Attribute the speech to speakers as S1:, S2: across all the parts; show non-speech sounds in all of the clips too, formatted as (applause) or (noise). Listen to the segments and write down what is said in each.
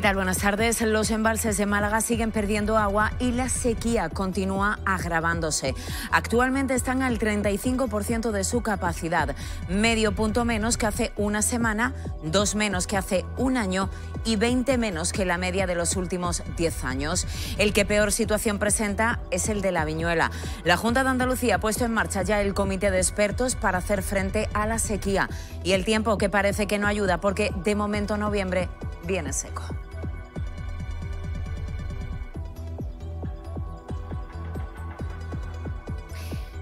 S1: ¿Qué tal? Buenas tardes. Los embalses de Málaga siguen perdiendo agua y la sequía continúa agravándose. Actualmente están al 35% de su capacidad, medio punto menos que hace una semana, dos menos que hace un año y 20 menos que la media de los últimos 10 años. El que peor situación presenta es el de la Viñuela. La Junta de Andalucía ha puesto en marcha ya el comité de expertos para hacer frente a la sequía y el tiempo que parece que no ayuda porque de momento noviembre viene seco.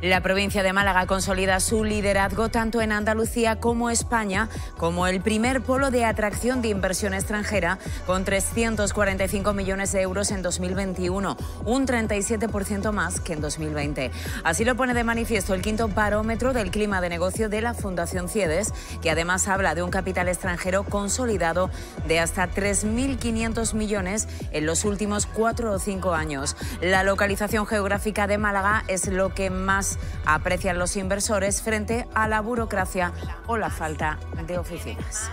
S1: La provincia de Málaga consolida su liderazgo tanto en Andalucía como España como el primer polo de atracción de inversión extranjera con 345 millones de euros en 2021, un 37% más que en 2020. Así lo pone de manifiesto el quinto barómetro del clima de negocio de la Fundación Ciedes, que además habla de un capital extranjero consolidado de hasta 3.500 millones en los últimos cuatro o cinco años. La localización geográfica de Málaga es lo que más aprecian los inversores frente a la burocracia o la falta de oficinas.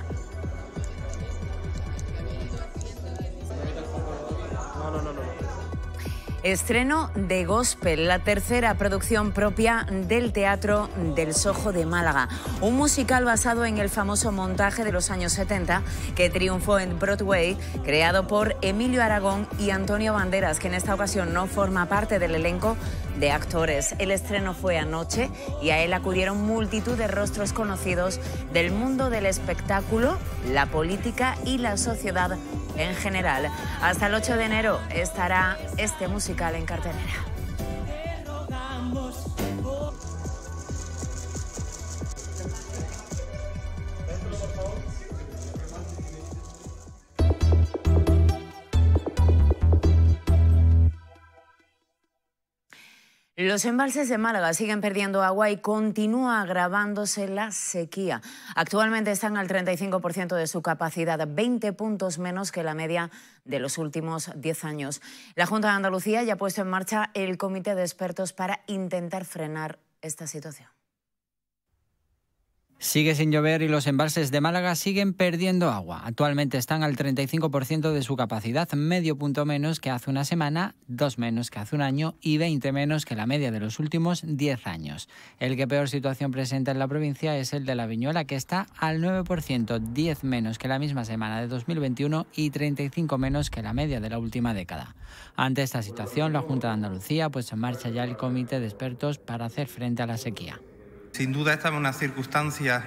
S1: Estreno de Gospel, la tercera producción propia del Teatro del Sojo de Málaga. Un musical basado en el famoso montaje de los años 70 que triunfó en Broadway, creado por Emilio Aragón y Antonio Banderas, que en esta ocasión no forma parte del elenco de actores. El estreno fue anoche y a él acudieron multitud de rostros conocidos del mundo del espectáculo, la política y la sociedad en general. Hasta el 8 de enero estará este musical en cartelera. Los embalses de Málaga siguen perdiendo agua y continúa agravándose la sequía. Actualmente están al 35% de su capacidad, 20 puntos menos que la media de los últimos 10 años. La Junta de Andalucía ya ha puesto en marcha el comité de expertos para intentar frenar esta situación.
S2: Sigue sin llover y los embalses de Málaga siguen perdiendo agua. Actualmente están al 35% de su capacidad, medio punto menos que hace una semana, dos menos que hace un año y 20 menos que la media de los últimos 10 años. El que peor situación presenta en la provincia es el de la Viñuela, que está al 9%, 10 menos que la misma semana de 2021 y 35 menos que la media de la última década. Ante esta situación, la Junta de Andalucía ha puesto en marcha ya el comité de expertos para hacer frente a la sequía.
S3: Sin duda esta es una circunstancia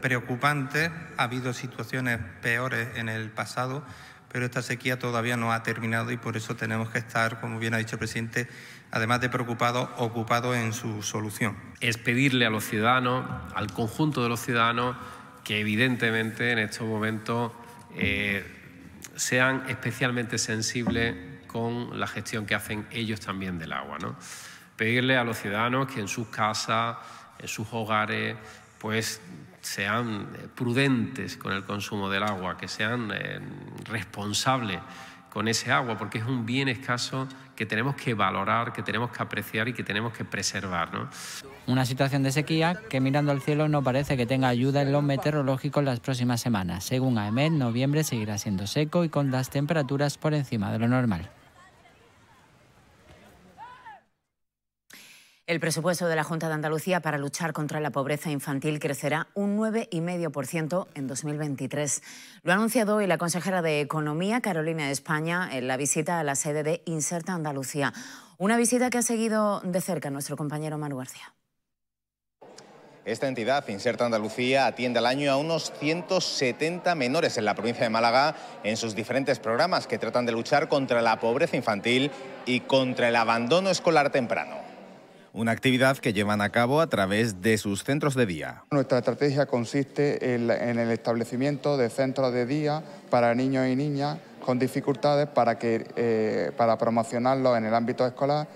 S3: preocupante. Ha habido situaciones peores en el pasado, pero esta sequía todavía no ha terminado y por eso tenemos que estar, como bien ha dicho el presidente, además de preocupados, ocupados en su solución.
S4: Es pedirle a los ciudadanos, al conjunto de los ciudadanos, que evidentemente en estos momentos eh, sean especialmente sensibles con la gestión que hacen ellos también del agua. ¿no? Pedirle a los ciudadanos que en sus casas sus hogares, pues sean eh, prudentes con el consumo del agua, que sean eh, responsables con ese agua, porque es un bien escaso que tenemos que valorar, que tenemos que apreciar y que tenemos que preservar.
S2: Una situación de sequía que mirando al cielo no parece que tenga ayuda en lo meteorológico en las próximas semanas. Según AEMET, noviembre seguirá siendo seco y con las temperaturas por encima de lo normal.
S1: El presupuesto de la Junta de Andalucía para luchar contra la pobreza infantil crecerá un 9,5% en 2023. Lo ha anunciado hoy la consejera de Economía, Carolina España, en la visita a la sede de Inserta Andalucía. Una visita que ha seguido de cerca nuestro compañero Manu García.
S5: Esta entidad, Inserta Andalucía, atiende al año a unos 170 menores en la provincia de Málaga en sus diferentes programas que tratan de luchar contra la pobreza infantil y contra el abandono escolar temprano una actividad que llevan a cabo a través de sus centros de día.
S6: Nuestra estrategia consiste en, el establecimiento de centros de día para niños y niñas con dificultades para, que, eh, para promocionarlos en el ámbito escolar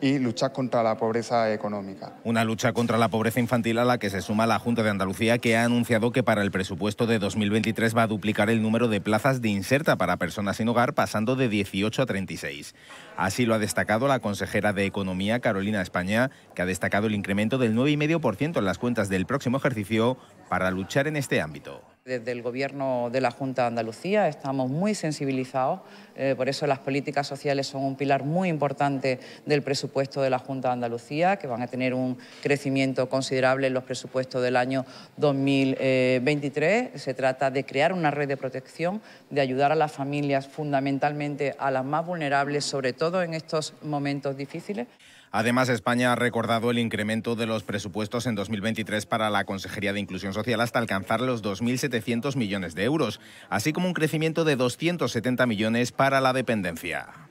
S6: y luchar contra la pobreza económica.
S5: Una lucha contra la pobreza infantil a la que se suma la Junta de Andalucía, que ha anunciado que para el presupuesto de 2023 va a duplicar el número de plazas de inserta para personas sin hogar, pasando de 18 a 36. Así lo ha destacado la consejera de Economía, Carolina España, que ha destacado el incremento del 9,5% en las cuentas del próximo ejercicio para luchar en este ámbito.
S7: Desde el Gobierno de la Junta de Andalucía estamos muy sensibilizados, eh, por eso las políticas sociales son un pilar muy importante del presupuesto de la Junta de Andalucía, que van a tener un crecimiento considerable en los presupuestos del año 2023. Se trata de crear una red de protección, de ayudar a las familias, fundamentalmente a las más vulnerables, sobre todo en estos momentos difíciles.
S5: Además, España ha recordado el incremento de los presupuestos en 2023 para la Consejería de Inclusión Social hasta alcanzar los 2.700 millones de euros, así como un crecimiento de 270 millones para la dependencia.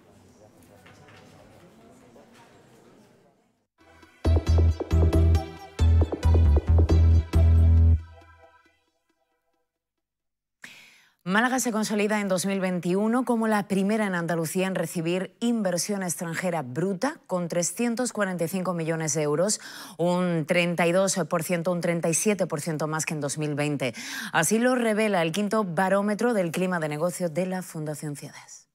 S1: Málaga se consolida en 2021 como la primera en Andalucía en recibir inversión extranjera bruta con 345 millones de euros, un 32%, un 37% más que en 2020. Así lo revela el quinto barómetro del clima de negocios de la Fundación Ciudades.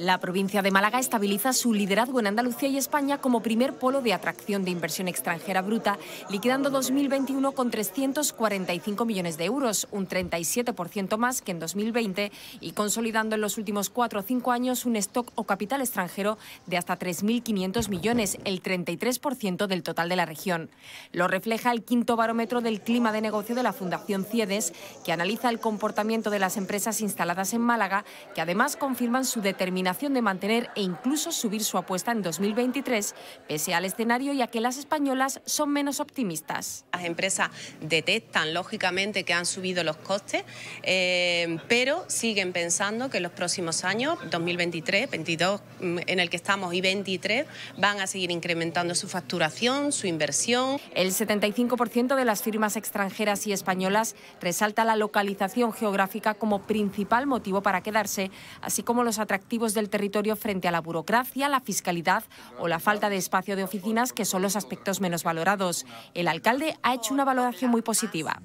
S8: La provincia de Málaga estabiliza su liderazgo en Andalucía y España como primer polo de atracción de inversión extranjera bruta, liquidando 2021 con 345 millones de euros, un 37% más que en 2020 y consolidando en los últimos cuatro o cinco años un stock o capital extranjero de hasta 3.500 millones, el 33% del total de la región. Lo refleja el quinto barómetro del clima de negocio de la Fundación CIEDES, que analiza el comportamiento de las empresas instaladas en Málaga, que además confirman su determinación de mantener e incluso subir su apuesta en 2023, pese al escenario y a que las españolas son menos optimistas.
S9: Las empresas detectan, lógicamente, que han subido los costes, eh, pero siguen pensando que en los próximos años, 2023, 22 mm, en el que estamos y 23, van a seguir incrementando su facturación, su inversión.
S8: El 75% de las firmas extranjeras y españolas resalta la localización geográfica como principal motivo para quedarse, así como los atractivos del territorio frente a la burocracia, la fiscalidad o la falta de espacio de oficinas, que son los aspectos menos valorados. El alcalde ha hecho una valoración muy positiva.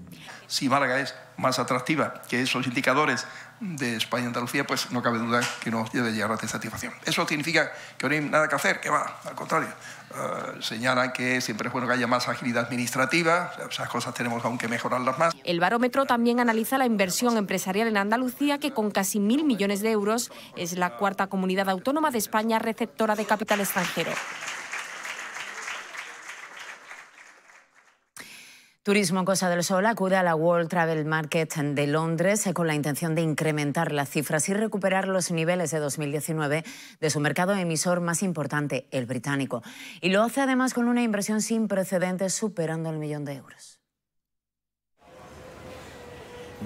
S10: Si Málaga es más atractiva que esos indicadores de España y Andalucía, pues no cabe duda que nos debe llegar a satisfacción. ¿Eso significa que no hay nada que hacer? Que va, al contrario. Uh, señalan que siempre es bueno que haya más agilidad administrativa, esas cosas tenemos aún que mejorarlas más.
S8: El barómetro también analiza la inversión empresarial en Andalucía, que con casi mil millones de euros es la cuarta comunidad autónoma de España receptora de capital extranjero.
S1: Turismo Cosa del Sol acude a la World Travel Market de Londres eh, con la intención de incrementar las cifras y recuperar los niveles de 2019 de su mercado emisor más importante, el británico. Y lo hace además con una inversión sin precedentes superando el millón de euros.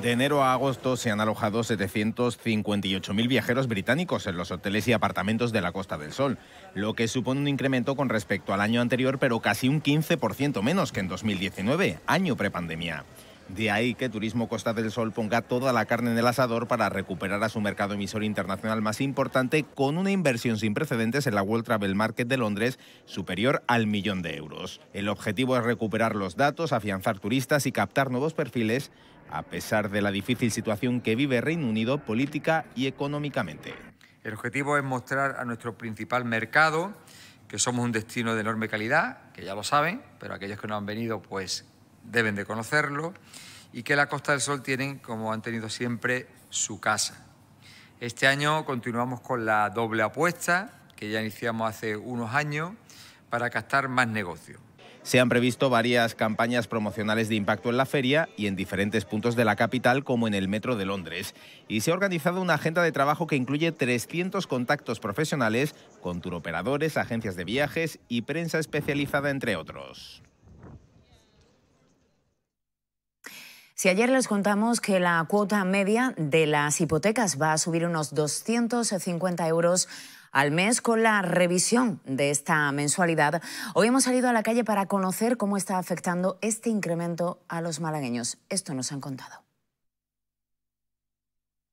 S5: De enero a agosto se han alojado 758.000 viajeros británicos en los hoteles y apartamentos de la Costa del Sol, lo que supone un incremento con respecto al año anterior, pero casi un 15% menos que en 2019, año prepandemia. De ahí que Turismo Costa del Sol ponga toda la carne en el asador para recuperar a su mercado emisor internacional más importante con una inversión sin precedentes en la World Travel Market de Londres superior al millón de euros. El objetivo es recuperar los datos, afianzar turistas y captar nuevos perfiles a pesar de la difícil situación que vive Reino Unido política y económicamente.
S11: El objetivo es mostrar a nuestro principal mercado que somos un destino de enorme calidad, que ya lo saben, pero aquellos que no han venido pues deben de conocerlo, y que la Costa del Sol tienen, como han tenido siempre, su casa. Este año continuamos con la doble apuesta que ya iniciamos hace unos años para captar más negocio.
S5: Se han previsto varias campañas promocionales de impacto en la feria y en diferentes puntos de la capital, como en el metro de Londres. Y se ha organizado una agenda de trabajo que incluye 300 contactos profesionales con turoperadores, agencias de viajes y prensa especializada, entre otros.
S1: Si ayer les contamos que la cuota media de las hipotecas va a subir unos 250 euros al mes con la revisión de esta mensualidad. Hoy hemos salido a la calle para conocer cómo está afectando este incremento a los malagueños. Esto nos han contado.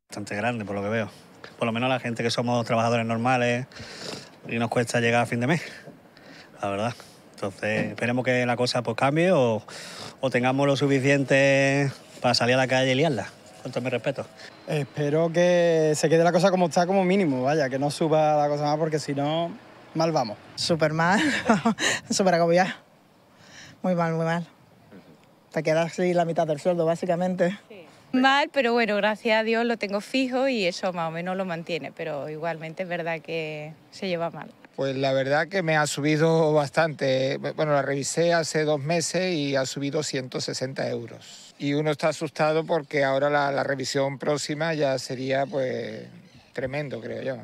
S12: Bastante grande, por lo que veo. Por lo menos la gente que somos trabajadores normales y nos cuesta llegar a fin de mes, la verdad. Entonces, esperemos que la cosa pues cambie o, o tengamos lo suficiente para salir a la calle y liarla con todo mi respeto.
S13: Espero que se quede la cosa como está, como mínimo, vaya, que no suba la cosa más, porque si no, mal vamos.
S14: Súper mal, (laughs) súper agobiado. Muy mal, muy mal. te quedas así la mitad del sueldo, básicamente.
S15: Mal, pero bueno, gracias a Dios lo tengo fijo y eso más o menos lo mantiene, pero igualmente es verdad que se lleva mal.
S9: Pues la verdad que me ha subido bastante. Bueno, la revisé hace dos meses y ha subido 160 euros. Y uno está asustado porque ahora la, la revisión próxima ya sería pues tremendo, creo yo.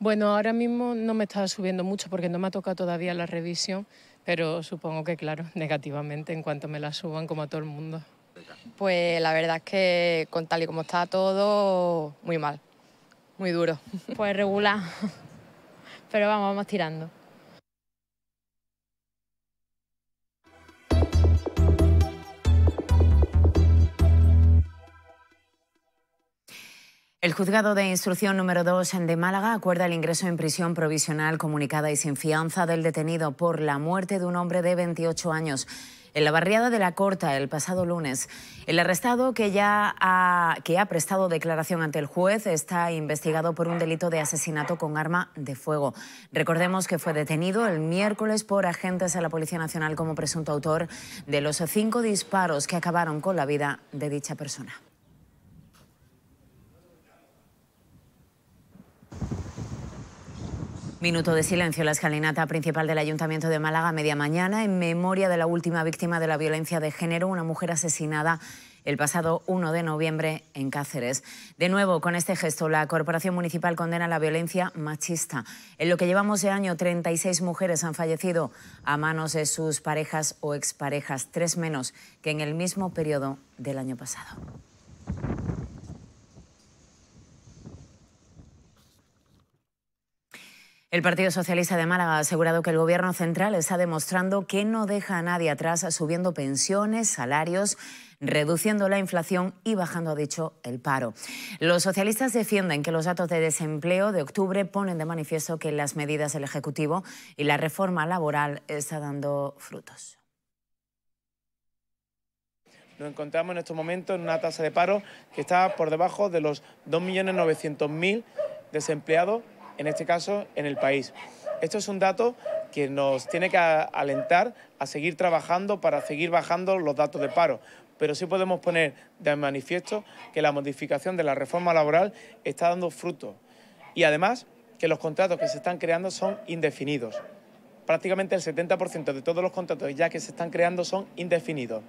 S16: Bueno, ahora mismo no me está subiendo mucho porque no me ha tocado todavía la revisión, pero supongo que claro, (laughs) negativamente en cuanto me la suban como a todo el mundo.
S17: Pues la verdad es que con tal y como está todo, muy mal, muy duro.
S18: Pues regular, (laughs) pero vamos, vamos tirando.
S1: El juzgado de instrucción número 2 de Málaga acuerda el ingreso en prisión provisional comunicada y sin fianza del detenido por la muerte de un hombre de 28 años en la barriada de La Corta el pasado lunes. El arrestado que ya ha, que ha prestado declaración ante el juez está investigado por un delito de asesinato con arma de fuego. Recordemos que fue detenido el miércoles por agentes de la Policía Nacional como presunto autor de los cinco disparos que acabaron con la vida de dicha persona. Minuto de silencio, la escalinata principal del Ayuntamiento de Málaga, media mañana, en memoria de la última víctima de la violencia de género, una mujer asesinada el pasado 1 de noviembre en Cáceres. De nuevo, con este gesto, la Corporación Municipal condena la violencia machista. En lo que llevamos de año, 36 mujeres han fallecido a manos de sus parejas o exparejas, tres menos que en el mismo periodo del año pasado. El Partido Socialista de Málaga ha asegurado que el Gobierno central está demostrando que no deja a nadie atrás subiendo pensiones, salarios, reduciendo la inflación y bajando, ha dicho, el paro. Los socialistas defienden que los datos de desempleo de octubre ponen de manifiesto que las medidas del Ejecutivo y la reforma laboral están dando frutos.
S19: Nos encontramos en estos momentos en una tasa de paro que está por debajo de los 2.900.000 desempleados en este caso en el país. Esto es un dato que nos tiene que alentar a seguir trabajando para seguir bajando los datos de paro. Pero sí podemos poner de manifiesto que la modificación de la reforma laboral está dando fruto. Y además que los contratos que se están creando son indefinidos. Prácticamente el 70% de todos los contratos ya que se están creando son indefinidos.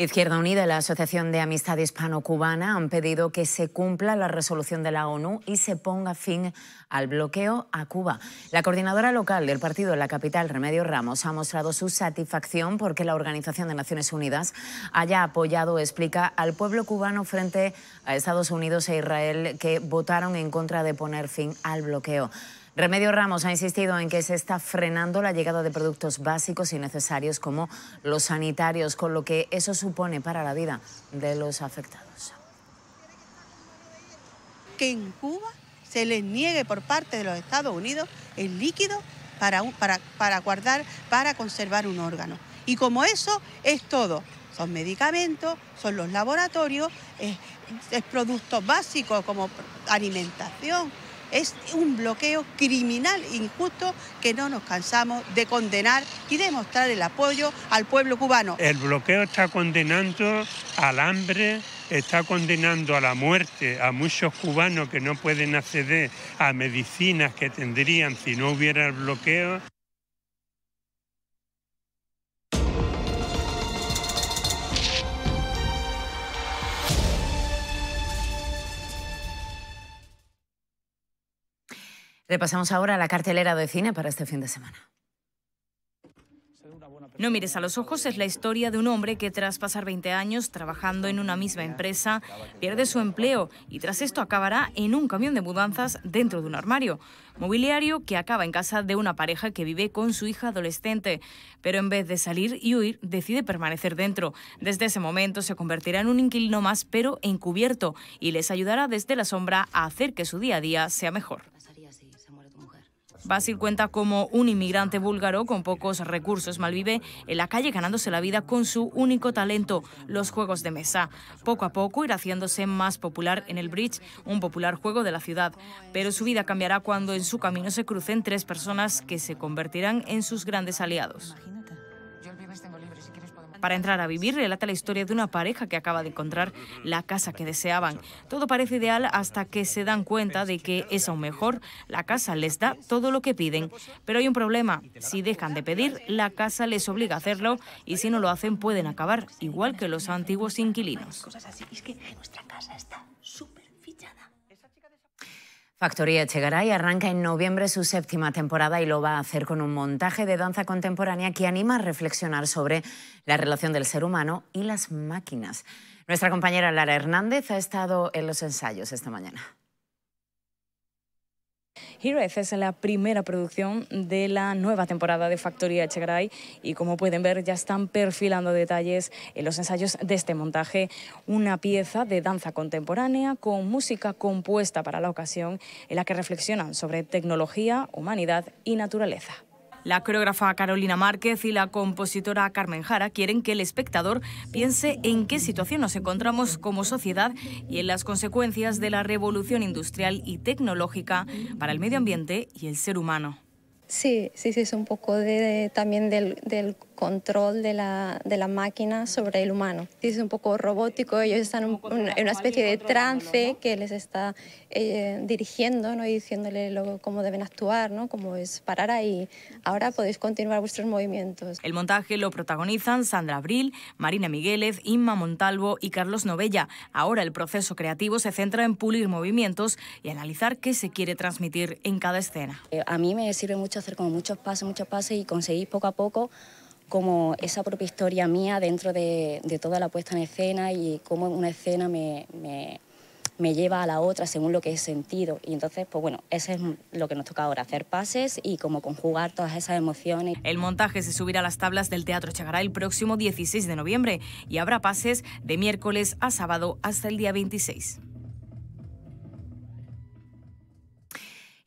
S1: Izquierda Unida y la Asociación de Amistad Hispano-Cubana han pedido que se cumpla la resolución de la ONU y se ponga fin al bloqueo a Cuba. La coordinadora local del partido en la capital, Remedio Ramos, ha mostrado su satisfacción porque la Organización de Naciones Unidas haya apoyado, explica, al pueblo cubano frente a Estados Unidos e Israel que votaron en contra de poner fin al bloqueo. Remedio Ramos ha insistido en que se está frenando la llegada de productos básicos y necesarios como los sanitarios, con lo que eso supone para la vida de los afectados.
S20: Que en Cuba se les niegue por parte de los Estados Unidos el líquido para, para, para guardar, para conservar un órgano. Y como eso es todo, son medicamentos, son los laboratorios, es productos básicos como alimentación, es un bloqueo criminal injusto que no nos cansamos de condenar y de mostrar el apoyo al pueblo cubano.
S21: El bloqueo está condenando al hambre, está condenando a la muerte a muchos cubanos que no pueden acceder a medicinas que tendrían si no hubiera el bloqueo.
S1: Repasamos ahora la cartelera de cine para este fin de semana.
S22: No mires a los ojos es la historia de un hombre que tras pasar 20 años trabajando en una misma empresa pierde su empleo y tras esto acabará en un camión de mudanzas dentro de un armario. Mobiliario que acaba en casa de una pareja que vive con su hija adolescente, pero en vez de salir y huir decide permanecer dentro. Desde ese momento se convertirá en un inquilino más pero encubierto y les ayudará desde la sombra a hacer que su día a día sea mejor. Basil cuenta como un inmigrante búlgaro con pocos recursos malvive en la calle ganándose la vida con su único talento, los juegos de mesa. Poco a poco irá haciéndose más popular en el bridge, un popular juego de la ciudad. Pero su vida cambiará cuando en su camino se crucen tres personas que se convertirán en sus grandes aliados. Para entrar a vivir, relata la historia de una pareja que acaba de encontrar la casa que deseaban. Todo parece ideal hasta que se dan cuenta de que es aún mejor. La casa les da todo lo que piden. Pero hay un problema. Si dejan de pedir, la casa les obliga a hacerlo y si no lo hacen pueden acabar, igual que los antiguos inquilinos.
S1: Factoría Echegaray arranca en noviembre su séptima temporada y lo va a hacer con un montaje de danza contemporánea que anima a reflexionar sobre la relación del ser humano y las máquinas. Nuestra compañera Lara Hernández ha estado en los ensayos esta mañana.
S22: Heroes es la primera producción de la nueva temporada de Factoría Echegaray y como pueden ver ya están perfilando detalles en los ensayos de este montaje, una pieza de danza contemporánea con música compuesta para la ocasión en la que reflexionan sobre tecnología, humanidad y naturaleza. La coreógrafa Carolina Márquez y la compositora Carmen Jara quieren que el espectador piense en qué situación nos encontramos como sociedad y en las consecuencias de la revolución industrial y tecnológica para el medio ambiente y el ser humano.
S23: Sí, sí, sí, es un poco de, también del, del control de la, de la, máquina sobre el humano. Es un poco robótico, ellos están en una especie de trance que les está eh, dirigiendo ¿no? y diciéndole lo, cómo deben actuar, ¿no? cómo es parar ahí. Ahora podéis continuar vuestros movimientos.
S22: El montaje lo protagonizan Sandra Abril, Marina Migueles, Inma Montalvo y Carlos Novella. Ahora el proceso creativo se centra en pulir movimientos y analizar qué se quiere transmitir en cada escena.
S23: Eh, a mí me sirve mucho hacer como muchos pasos, muchos pasos y conseguir poco a poco como esa propia historia mía dentro de, toda la puesta en escena y cómo una escena me, me, me, lleva a la otra según lo que he sentido. Y entonces, pues bueno, eso es lo que nos toca ahora, hacer pases y como conjugar todas esas emociones.
S22: El montaje se subirá a las tablas del Teatro Chagará el próximo 16 de noviembre y habrá pases de miércoles a sábado hasta el día 26.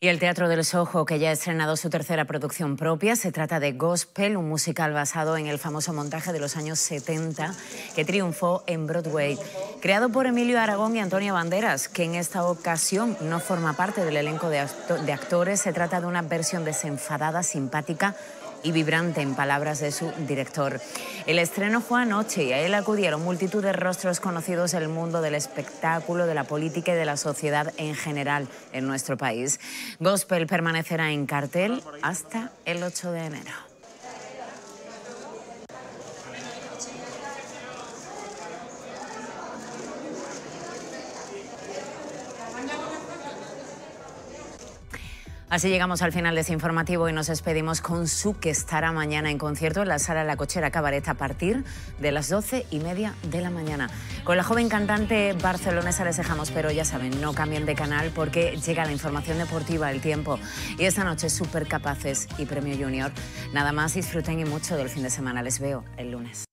S1: Y el Teatro del Soho, que ya ha estrenado su tercera producción propia, se trata de Gospel, un musical basado en el famoso montaje de los años 70 que triunfó en Broadway. Creado por Emilio Aragón y Antonio Banderas, que en esta ocasión no forma parte del elenco de, de actores, se trata de una versión desenfadada, simpática y vibrante en palabras de su director. El estreno fue anoche y a él acudieron multitud de rostros conocidos del mundo del espectáculo, de la política y de la sociedad en general en nuestro país. Gospel permanecerá en cartel hasta el 8 de enero. Así llegamos al final de ese informativo y nos despedimos con su que estará mañana en concierto en la sala La Cochera Cabaret a partir de las doce y media de la mañana. Con la joven cantante barcelonesa les dejamos, pero ya saben, no cambien de canal porque llega la información deportiva, el tiempo. Y esta noche súper capaces y premio junior. Nada más disfruten y mucho del fin de semana. Les veo el lunes.